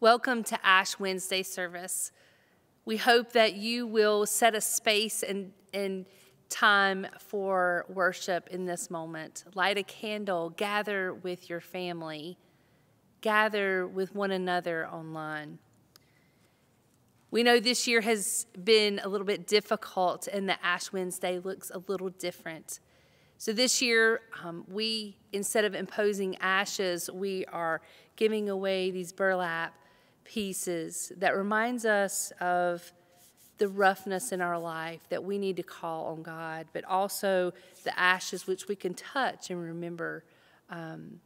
Welcome to Ash Wednesday service. We hope that you will set a space and, and time for worship in this moment. Light a candle, gather with your family, gather with one another online. We know this year has been a little bit difficult and the Ash Wednesday looks a little different. So this year, um, we, instead of imposing ashes, we are giving away these burlap pieces that reminds us of the roughness in our life that we need to call on God, but also the ashes which we can touch and remember. Um,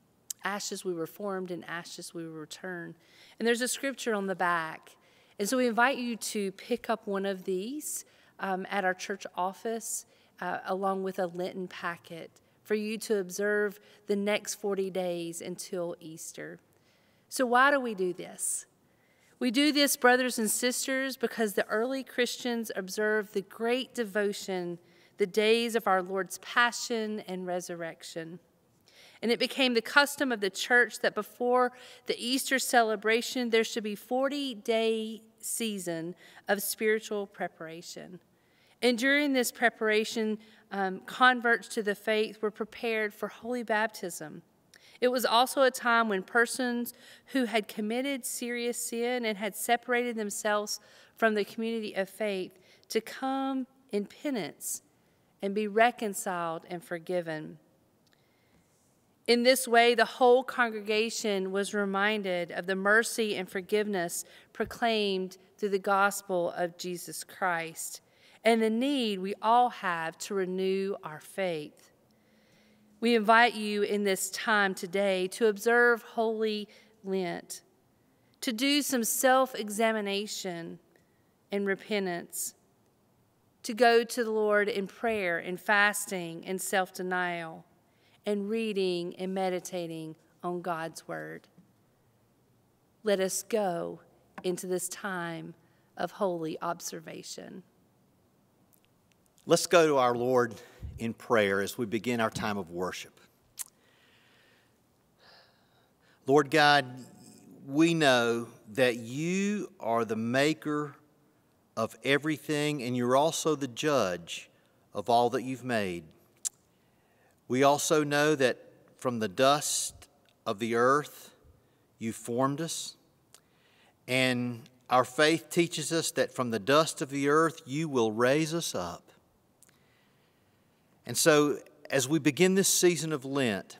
ashes we were formed and ashes we will return. And there's a scripture on the back. And so we invite you to pick up one of these um, at our church office uh, along with a Lenten packet for you to observe the next 40 days until Easter. So, why do we do this? We do this, brothers and sisters, because the early Christians observed the great devotion, the days of our Lord's passion and resurrection. And it became the custom of the church that before the Easter celebration, there should be 40 day season of spiritual preparation. And during this preparation, um, converts to the faith were prepared for holy baptism it was also a time when persons who had committed serious sin and had separated themselves from the community of faith to come in penance and be reconciled and forgiven. In this way, the whole congregation was reminded of the mercy and forgiveness proclaimed through the gospel of Jesus Christ and the need we all have to renew our faith. We invite you in this time today to observe Holy Lent, to do some self examination and repentance, to go to the Lord in prayer and fasting and self denial, and reading and meditating on God's Word. Let us go into this time of holy observation. Let's go to our Lord in prayer as we begin our time of worship. Lord God, we know that you are the maker of everything and you're also the judge of all that you've made. We also know that from the dust of the earth you formed us, and our faith teaches us that from the dust of the earth you will raise us up. And so, as we begin this season of Lent,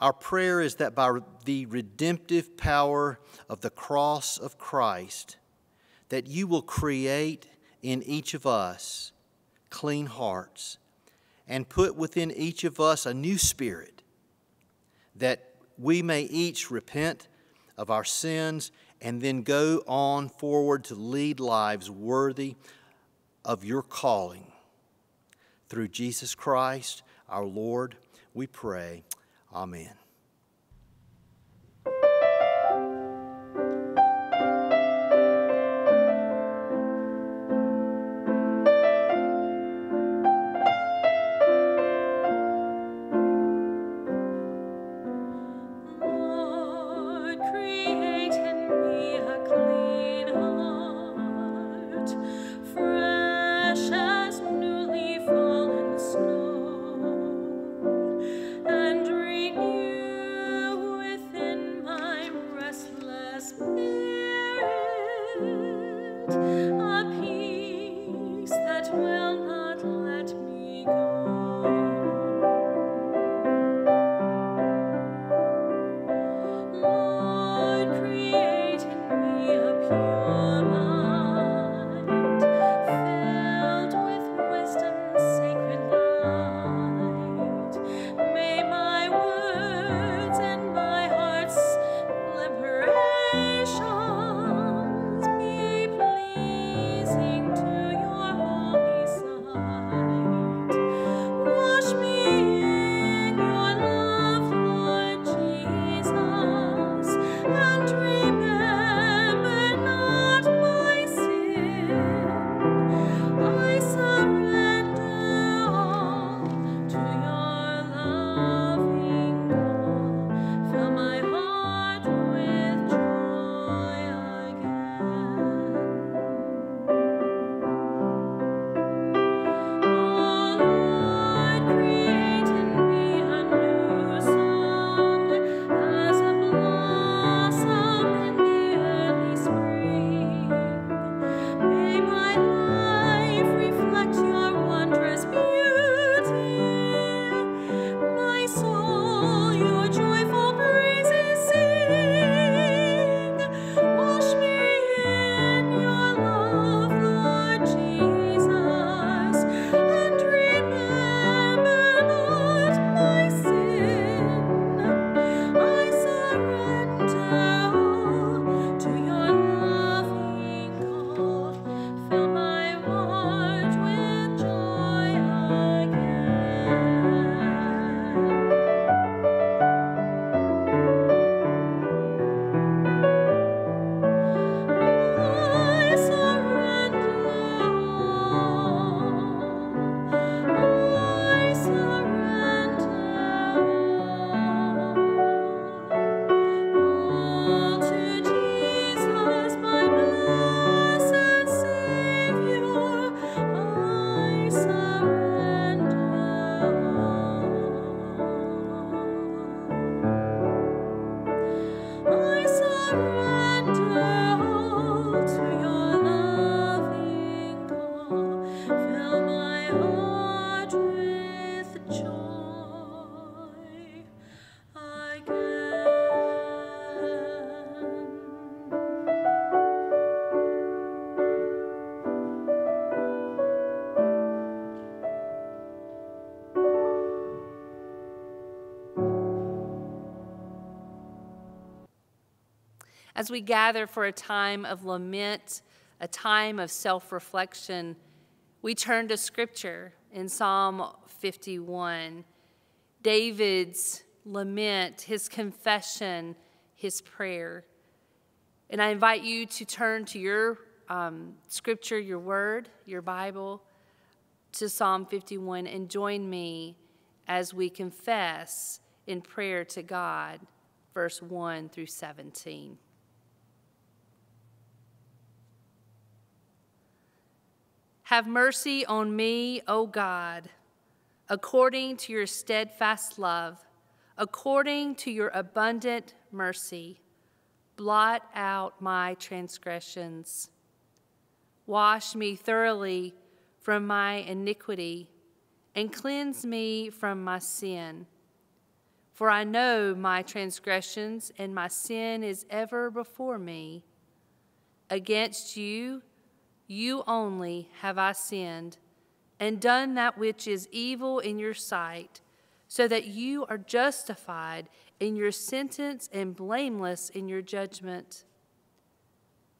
our prayer is that by the redemptive power of the cross of Christ, that you will create in each of us clean hearts and put within each of us a new spirit, that we may each repent of our sins and then go on forward to lead lives worthy of your calling through Jesus Christ, our Lord, we pray. Amen. will not let me go. As we gather for a time of lament, a time of self reflection, we turn to Scripture in Psalm 51. David's lament, his confession, his prayer. And I invite you to turn to your um, scripture, your word, your Bible, to Psalm 51 and join me as we confess in prayer to God, verse 1 through 17. Have mercy on me, O God, according to your steadfast love, according to your abundant mercy. Blot out my transgressions. Wash me thoroughly from my iniquity and cleanse me from my sin. For I know my transgressions, and my sin is ever before me. Against you, you only have I sinned, and done that which is evil in your sight, so that you are justified in your sentence and blameless in your judgment.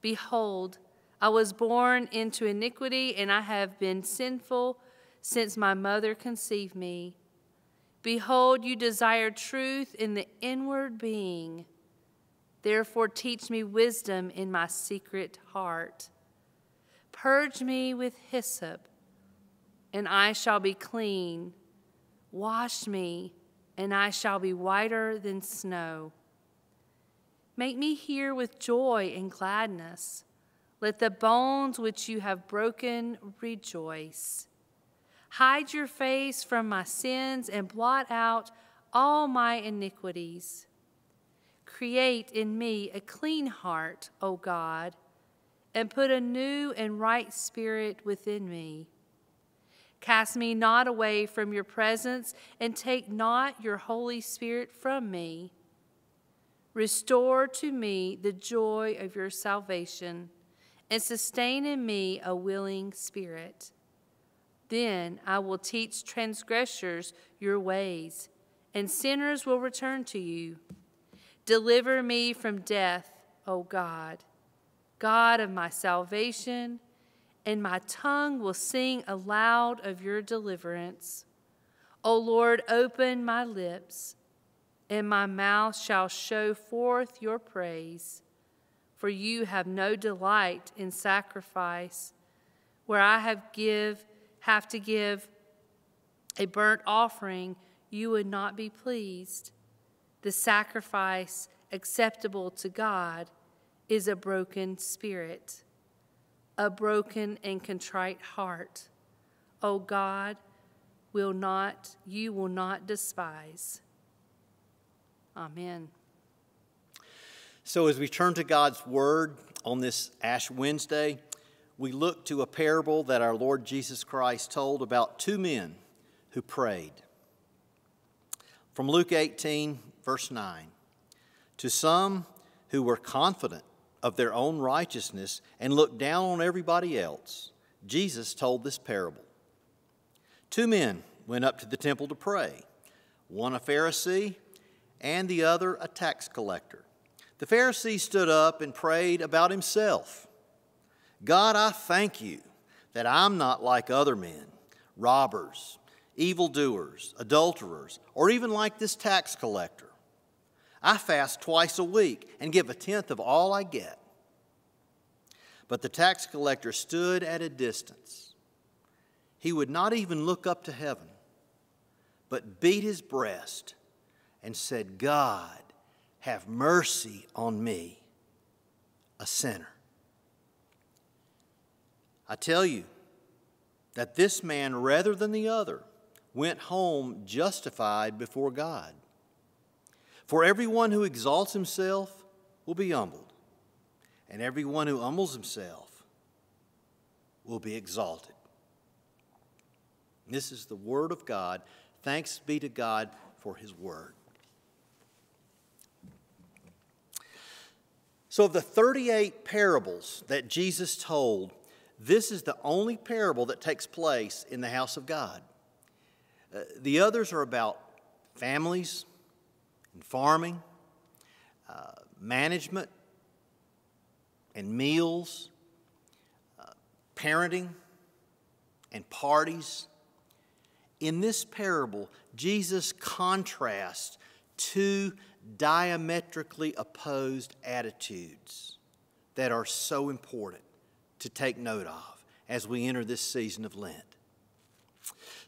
Behold, I was born into iniquity, and I have been sinful since my mother conceived me. Behold, you desire truth in the inward being. Therefore, teach me wisdom in my secret heart. Purge me with hyssop, and I shall be clean. Wash me, and I shall be whiter than snow. Make me hear with joy and gladness. Let the bones which you have broken rejoice. Hide your face from my sins and blot out all my iniquities. Create in me a clean heart, O God, and put a new and right spirit within me. Cast me not away from your presence, and take not your Holy Spirit from me. Restore to me the joy of your salvation, and sustain in me a willing spirit. Then I will teach transgressors your ways, and sinners will return to you. Deliver me from death, O God, God of my salvation, and my tongue will sing aloud of your deliverance. O Lord, open my lips, and my mouth shall show forth your praise. For you have no delight in sacrifice, where I have give have to give a burnt offering, you would not be pleased. The sacrifice acceptable to God is a broken spirit, a broken and contrite heart. O oh God, will not you will not despise. Amen. So as we turn to God's word on this Ash Wednesday, we look to a parable that our Lord Jesus Christ told about two men who prayed. From Luke 18, verse 9 To some who were confident of their own righteousness and look down on everybody else, Jesus told this parable. Two men went up to the temple to pray, one a Pharisee and the other a tax collector. The Pharisee stood up and prayed about himself. God, I thank you that I'm not like other men, robbers, evildoers, adulterers, or even like this tax collector. I fast twice a week and give a tenth of all I get. But the tax collector stood at a distance. He would not even look up to heaven, but beat his breast and said, God, have mercy on me, a sinner. I tell you that this man, rather than the other, went home justified before God. For everyone who exalts himself will be humbled, and everyone who humbles himself will be exalted. This is the Word of God. Thanks be to God for His Word. So, of the 38 parables that Jesus told, this is the only parable that takes place in the house of God. Uh, the others are about families and farming, uh, management, and meals, uh, parenting and parties. In this parable, Jesus contrasts two diametrically opposed attitudes that are so important to take note of as we enter this season of Lent.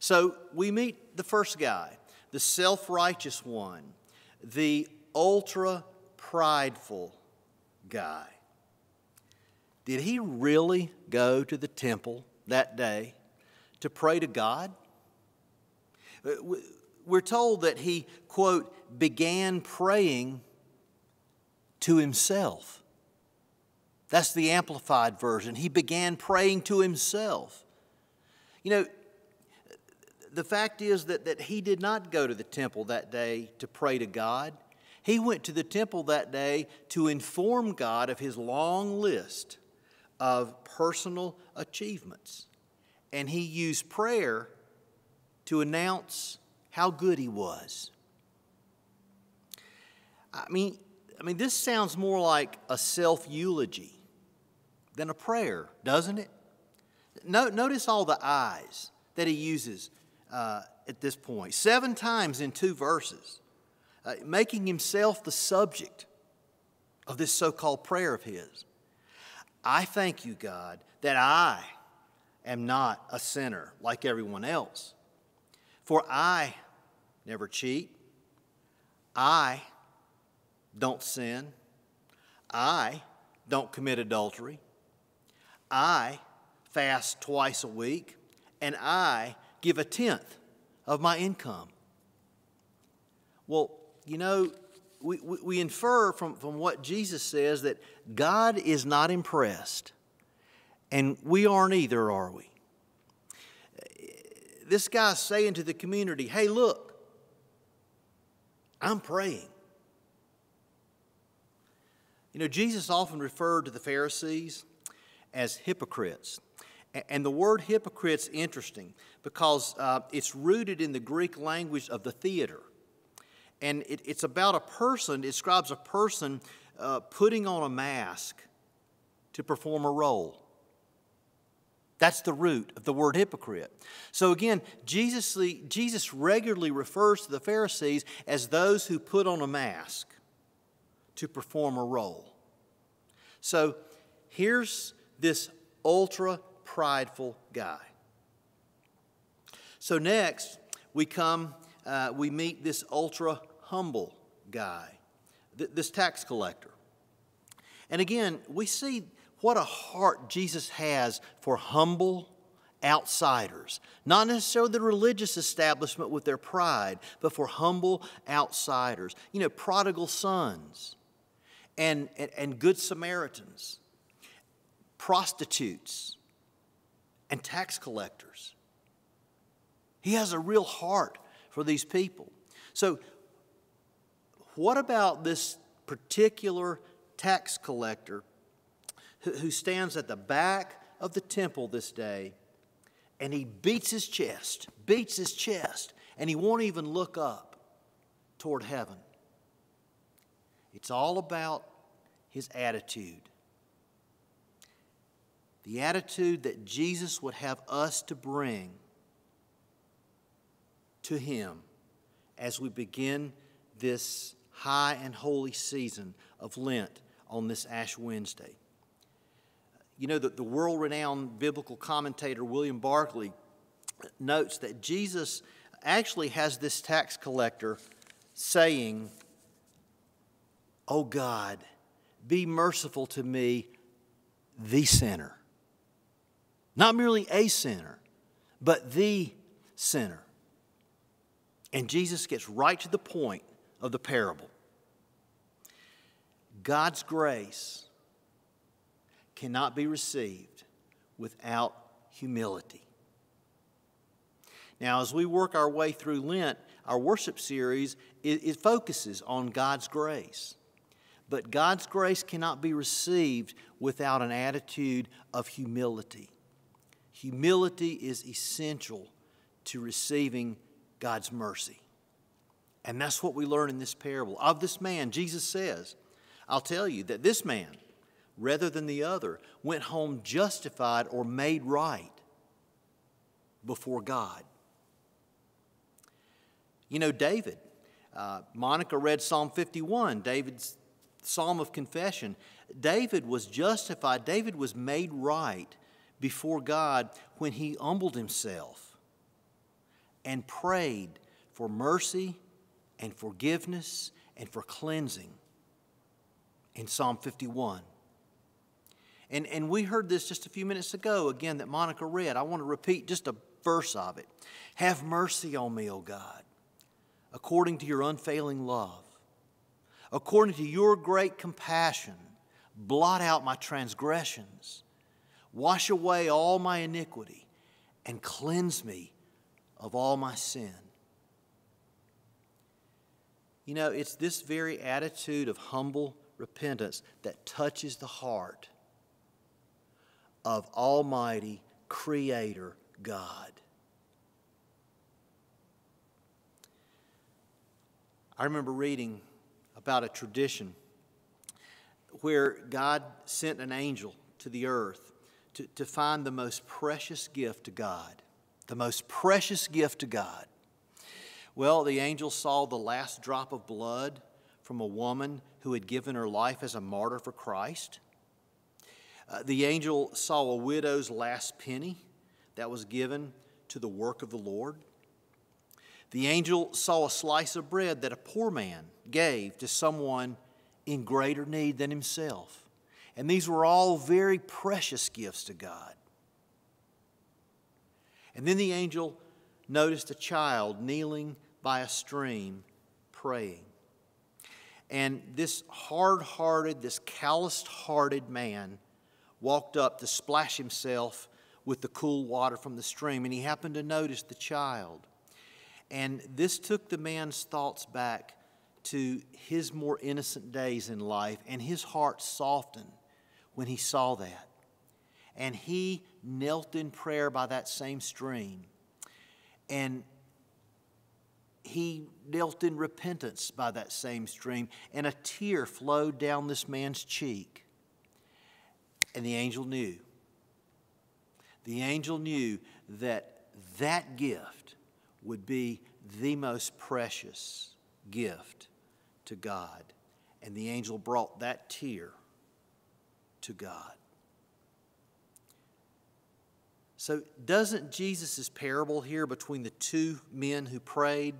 So we meet the first guy, the self righteous one, the ultra prideful guy. Did he really go to the temple that day to pray to God? Uh, we're told that he, quote, began praying to himself. That's the amplified version. He began praying to himself. You know, the fact is that, that he did not go to the temple that day to pray to God. He went to the temple that day to inform God of his long list of personal achievements. And he used prayer to announce how good he was. I mean, I mean, this sounds more like a self eulogy than a prayer, doesn't it? No, notice all the I's that he uses uh, at this point, seven times in two verses, uh, making himself the subject of this so called prayer of his. I thank you, God, that I am not a sinner like everyone else. For I never cheat, I don't sin, I don't commit adultery, I fast twice a week, and I give a tenth of my income. Well, you know, we, we, we, infer from, from what Jesus says that God is not impressed, and we aren't either, are we? This guy's saying to the community, hey, look, I'm praying. You know, Jesus often referred to the Pharisees as hypocrites. And the word hypocrite's interesting because uh, it's rooted in the Greek language of the theater. And it, it's about a person, it describes a person uh, putting on a mask to perform a role. That's the root of the word hypocrite. So again, Jesus, Jesus regularly refers to the Pharisees as those who put on a mask to perform a role. So here's this ultra prideful guy. So next, we come, uh, we meet this ultra humble guy, th- this tax collector. And again, we see what a heart Jesus has for humble outsiders. Not necessarily the religious establishment with their pride, but for humble outsiders. You know, prodigal sons and, and, and good Samaritans, prostitutes, and tax collectors. He has a real heart for these people. So, what about this particular tax collector who stands at the back of the temple this day and he beats his chest, beats his chest, and he won't even look up toward heaven? It's all about his attitude the attitude that Jesus would have us to bring to Him as we begin this high and holy season of Lent on this Ash Wednesday. You know that the world renowned biblical commentator William Barclay notes that Jesus actually has this tax collector saying, Oh God, be merciful to me, the sinner. Not merely a sinner, but the sinner. And Jesus gets right to the point of the parable. God's grace cannot be received without humility. Now, as we work our way through Lent, our worship series it, it, focuses on God's grace. But God's grace cannot be received without an attitude of humility. Humility is essential to receiving God's mercy. And that's what we learn in this parable. Of this man, Jesus says, I'll tell you that this man rather than the other, went home justified or made right before God. You know, David, uh, Monica read Psalm 51, David's psalm of confession. David was justified, David was made right before God when he humbled himself and prayed for mercy and forgiveness and for cleansing in Psalm 51. And, and we heard this just a few minutes ago, again, that Monica read. I want to repeat just a verse of it. Have mercy on me, O God, according to your unfailing love. According to your great compassion, blot out my transgressions, wash away all my iniquity, and cleanse me of all my sin. You know, it's this very attitude of humble repentance that touches the heart of Almighty Creator God. I remember reading about a tradition where God sent an angel to the earth to, to find the most precious gift to God. The most precious gift to God. Well, the angel saw the last drop of blood from a woman who had given her life as a martyr for Christ. Uh, the angel saw a widow's last penny that was given to the work of the Lord. The angel saw a slice of bread that a poor man gave to someone in greater need than himself. And these were all very precious gifts to God. And then the angel noticed a child kneeling by a stream praying. And this hard hearted, this calloused hearted man walked up to splash himself with the cool water from the stream, and he happened to notice the child. And this took the man's thoughts back to his more innocent days in life, and his heart softened when he saw that. And he knelt in prayer by that same stream. And he knelt in repentance by that same stream, and a tear flowed down this man's cheek. And the angel knew. The angel knew that that gift would be the most precious gift to God. And the angel brought that tear to God. So, doesn't Jesus' parable here between the two men who prayed,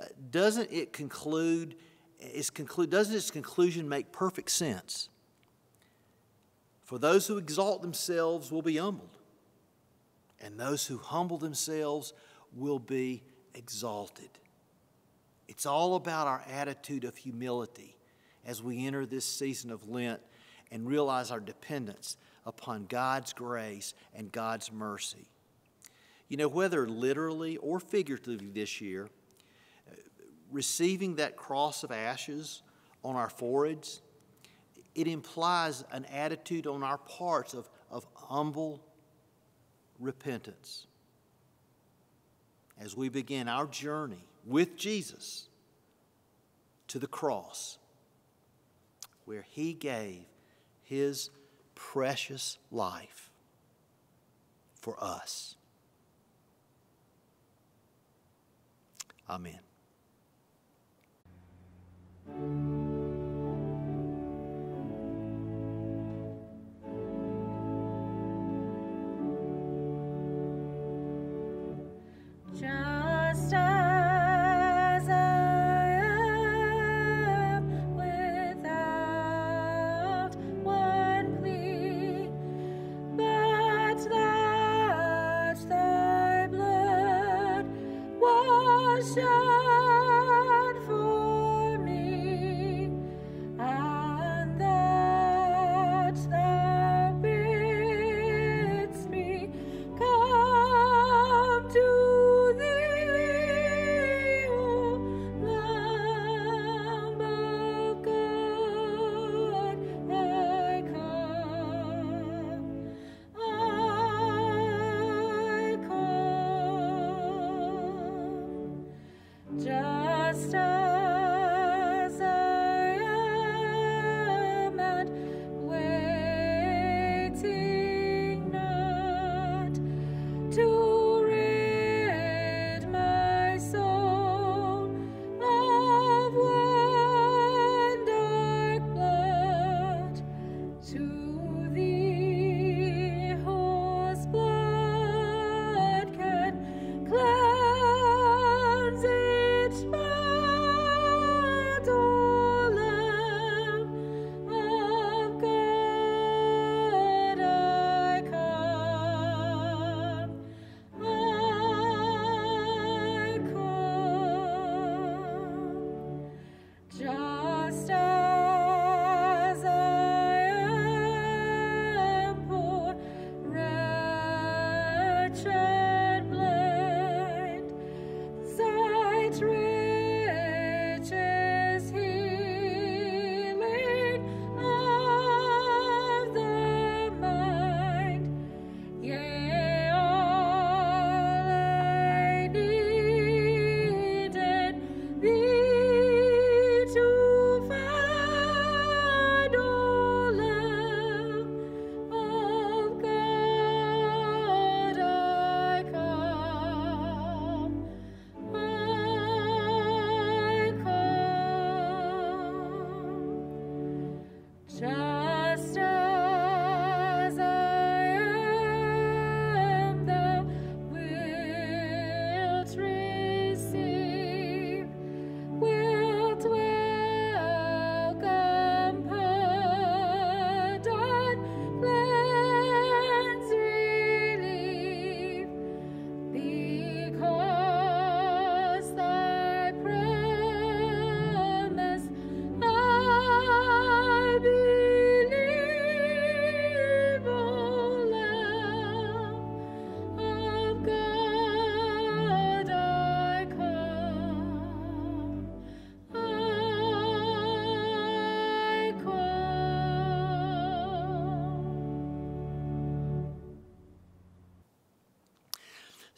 uh, doesn't it conclude, conclude, doesn't its conclusion make perfect sense? For those who exalt themselves will be humbled, and those who humble themselves will be exalted. It's all about our attitude of humility as we enter this season of Lent and realize our dependence upon God's grace and God's mercy. You know, whether literally or figuratively this year, uh, receiving that cross of ashes on our foreheads, it implies an attitude on our parts of, of humble repentance. As we begin our journey with Jesus to the cross, where He gave His precious life for us. Amen.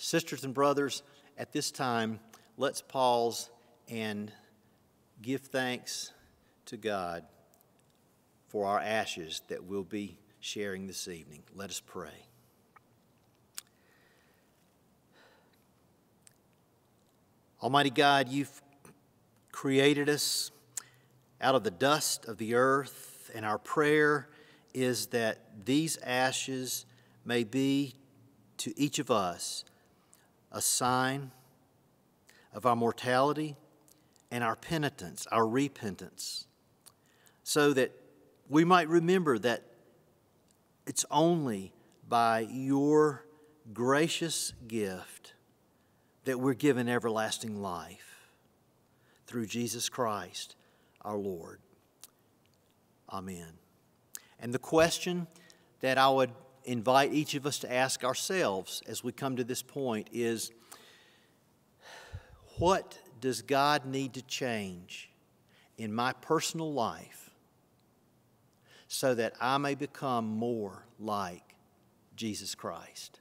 Sisters and brothers, at this time, let's pause and give thanks to God for our ashes that we'll be sharing this evening. Let us pray. Almighty God, you've created us out of the dust of the earth, and our prayer is that these ashes may be to each of us a sign of our mortality and our penitence, our repentance, so that we might remember that it's only by your gracious gift that we're given everlasting life through Jesus Christ our Lord. Amen. And the question that I would invite each of us to ask ourselves as we come to this point is what does God need to change in my personal life so that I may become more like Jesus Christ?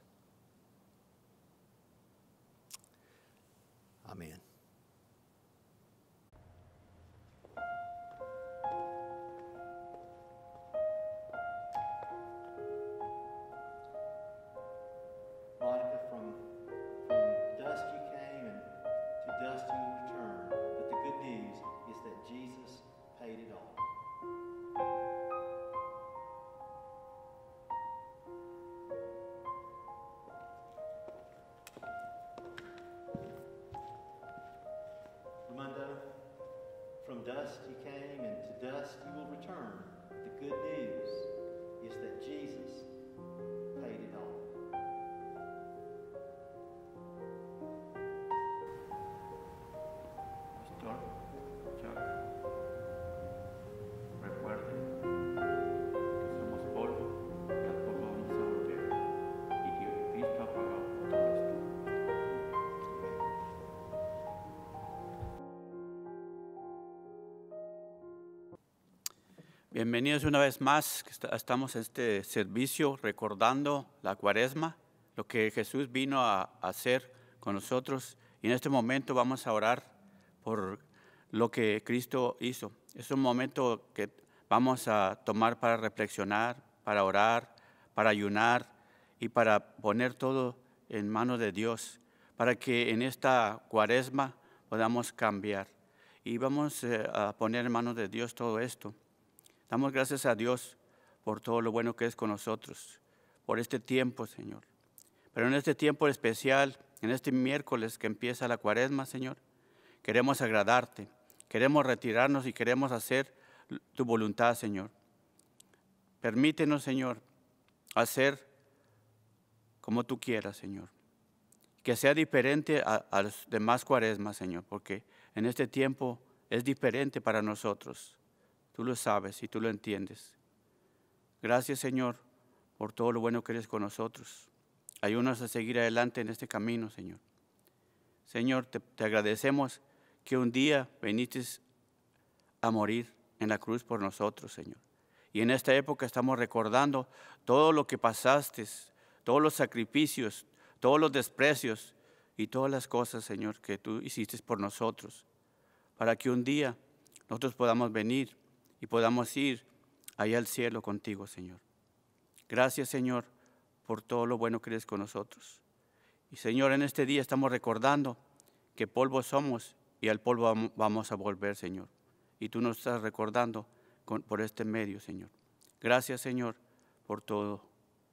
Amen. Bienvenidos una vez más. Estamos en este servicio recordando la cuaresma, lo que Jesús vino a hacer con nosotros. Y en este momento vamos a orar por lo que Cristo hizo. Es un momento que vamos a tomar para reflexionar, para orar, para ayunar y para poner todo en manos de Dios, para que en esta cuaresma podamos cambiar. Y vamos eh, a poner en manos de Dios todo esto. Damos gracias a Dios por todo lo bueno que es con nosotros, por este tiempo, Señor. Pero en este tiempo especial, en este miércoles que empieza la cuaresma, Señor, queremos agradarte, queremos retirarnos y queremos hacer tu voluntad, Señor. Permítenos, Señor, hacer como tú quieras, Señor. Que sea diferente a, los demás cuaresmas, Señor, porque en este tiempo es diferente para nosotros. Tú lo sabes y tú lo entiendes. Gracias, Señor, por todo lo bueno que eres con nosotros. Ayúdanos a seguir adelante en este camino, Señor. Señor, te, te agradecemos que un día viniste a morir en la cruz por nosotros, Señor. Y en esta época estamos recordando todo lo que pasaste, todos los sacrificios, todos los desprecios y todas las cosas, Señor, que tú hiciste por nosotros, para que un día nosotros podamos venir y podamos ir allá al cielo contigo, Señor. Gracias, Señor, por todo lo bueno que eres con nosotros. Y Señor, en este día estamos recordando que polvo somos y al polvo vam- vamos a volver, Señor. Y tú nos estás recordando por este medio, Señor. Gracias, Señor, por todo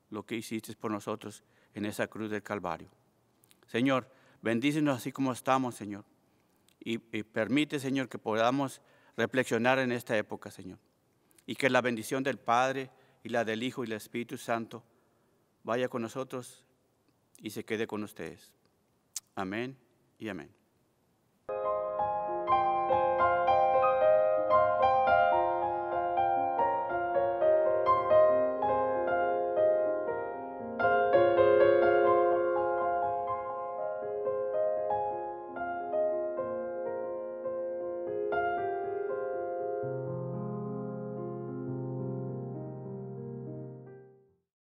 lo que hiciste por nosotros en esa cruz del Calvario. Señor, bendícenos así como estamos, Señor. Y permite, Señor, que podamos reflexionar en esta época, Señor. Y que la bendición del Padre y la del Hijo y del Espíritu Santo vaya con nosotros y se quede con ustedes. Amén y amén.